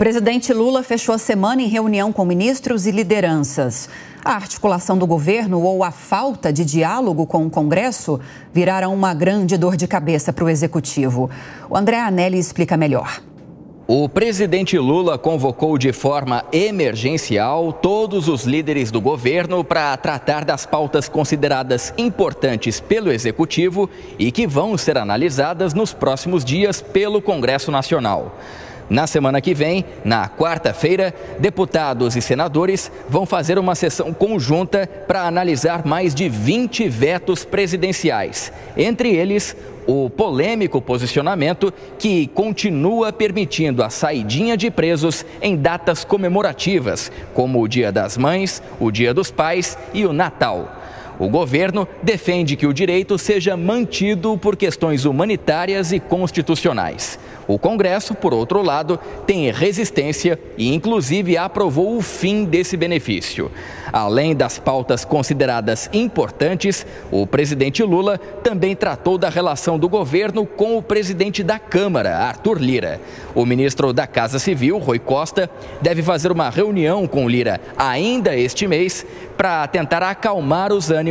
presidente Lula fechou a semana em reunião com ministros e lideranças. A articulação do governo ou a falta de diálogo com o Congresso viraram uma grande dor de cabeça para o executivo. O André Anelli explica melhor. O presidente Lula convocou de forma emergencial todos os líderes do governo para tratar das pautas consideradas importantes pelo executivo e que vão ser analisadas nos próximos dias pelo Congresso Nacional. Na semana que vem, na quarta-feira, deputados e senadores vão fazer uma sessão conjunta para analisar mais de 20 vetos presidenciais, entre eles o polêmico posicionamento que continua permitindo a saidinha de presos em datas comemorativas, como o Dia das Mães, o Dia dos Pais e o Natal. O governo defende que o direito seja mantido por questões humanitárias e constitucionais. O Congresso, por outro lado, tem resistência e, inclusive, aprovou o fim desse benefício. Além das pautas consideradas importantes, o presidente Lula também tratou da relação do governo com o presidente da Câmara, Arthur Lira. O ministro da Casa Civil, Rui Costa, deve fazer uma reunião com Lira ainda este mês para tentar acalmar os ânimos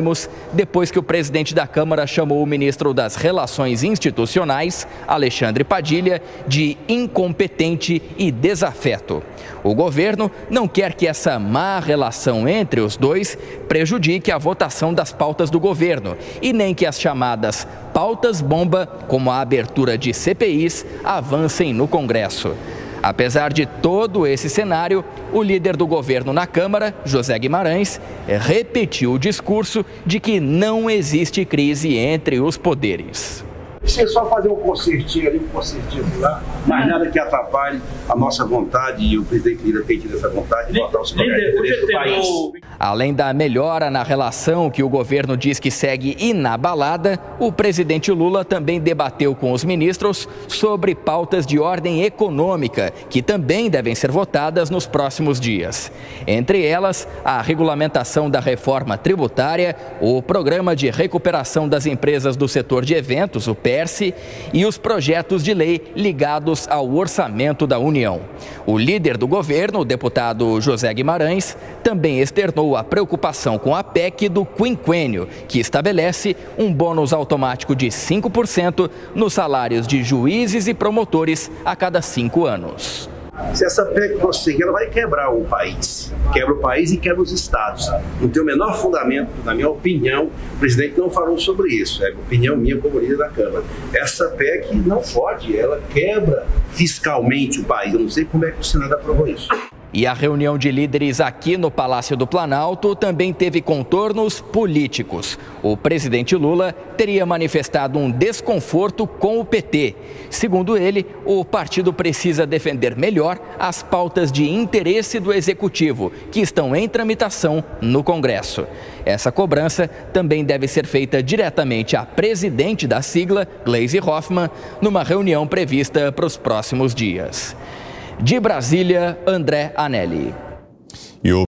depois que o presidente da Câmara chamou o ministro das Relações Institucionais, Alexandre Padilha, de incompetente e desafeto. O governo não quer que essa má relação entre os dois prejudique a votação das pautas do governo e nem que as chamadas pautas bomba, como a abertura de CPIs, avancem no Congresso. Apesar de todo esse cenário, o líder do governo na Câmara, José Guimarães, repetiu o discurso de que não existe crise entre os poderes. Se é só fazer um concertinho ali, um concertinho lá, mas nada que atrapalhe a nossa vontade e o presidente Lira tem tido essa vontade de botar os projetos do país. Além da melhora na relação que o governo diz que segue inabalada, o presidente Lula também debateu com os ministros sobre pautas de ordem econômica, que também devem ser votadas nos próximos dias. Entre elas, a regulamentação da reforma tributária, o programa de recuperação das empresas do setor de eventos, o E os projetos de lei ligados ao orçamento da União. O líder do governo, o deputado José Guimarães, também externou a preocupação com a PEC do quinquênio, que estabelece um bônus automático de 5% nos salários de juízes e promotores a cada cinco anos. Se essa PEC prosseguir, ela vai quebrar o país. Quebra o país e quebra os estados. Não tem o menor fundamento, na minha opinião, o presidente não falou sobre isso. É opinião minha como líder da Câmara. Essa PEC não pode, ela quebra fiscalmente o país. Eu não sei como é que o Senado aprovou isso. E a reunião de líderes aqui no Palácio do Planalto também teve contornos políticos. O presidente Lula teria manifestado um desconforto com o PT. Segundo ele, o partido precisa defender melhor as pautas de interesse do executivo, que estão em tramitação no Congresso. Essa cobrança também deve ser feita diretamente à presidente da sigla, Gleisi Hoffmann, numa reunião prevista para os próximos dias. De Brasília, André Anelli.